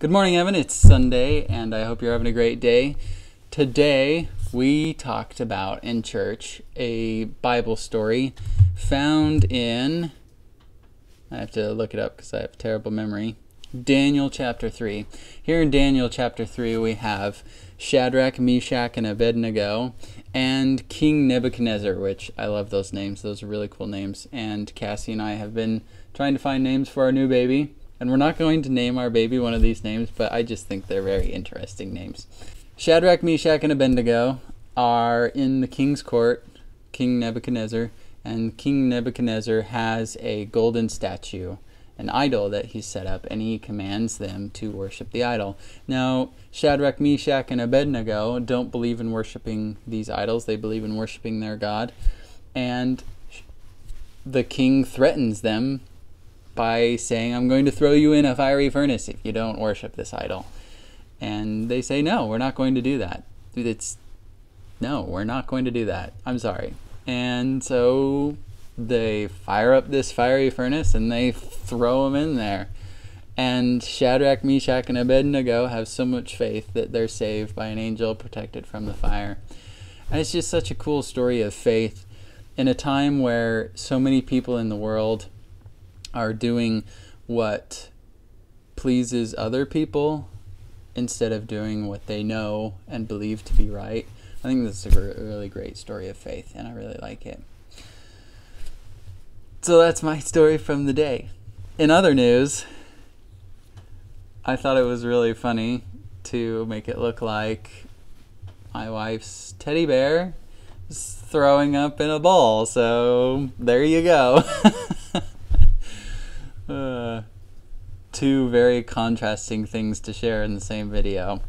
Good morning, Evan. It's Sunday, and I hope you're having a great day. Today, we talked about in church a Bible story found in, I have to look it up because I have terrible memory. Daniel chapter 3. Here in Daniel chapter 3, we have Shadrach, Meshach, and Abednego, and King Nebuchadnezzar, which I love those names. Those are really cool names. And Cassie and I have been trying to find names for our new baby. And we're not going to name our baby one of these names, but I just think they're very interesting names. Shadrach, Meshach, and Abednego are in the king's court, King Nebuchadnezzar, and King Nebuchadnezzar has a golden statue, an idol that he set up, and he commands them to worship the idol. Now, Shadrach, Meshach, and Abednego don't believe in worshiping these idols, they believe in worshiping their God. And the king threatens them by saying, I'm going to throw you in a fiery furnace if you don't worship this idol. And they say, No, we're not going to do that. It's no, we're not going to do that. I'm sorry. And so they fire up this fiery furnace and they throw them in there. And Shadrach, Meshach, and Abednego have so much faith that they're saved by an angel protected from the fire. And it's just such a cool story of faith in a time where so many people in the world are doing what pleases other people instead of doing what they know and believe to be right. I think this is a really great story of faith, and I really like it. So that's my story from the day. In other news, I thought it was really funny to make it look like my wife's teddy bear is throwing up in a bowl. So there you go. two very contrasting things to share in the same video.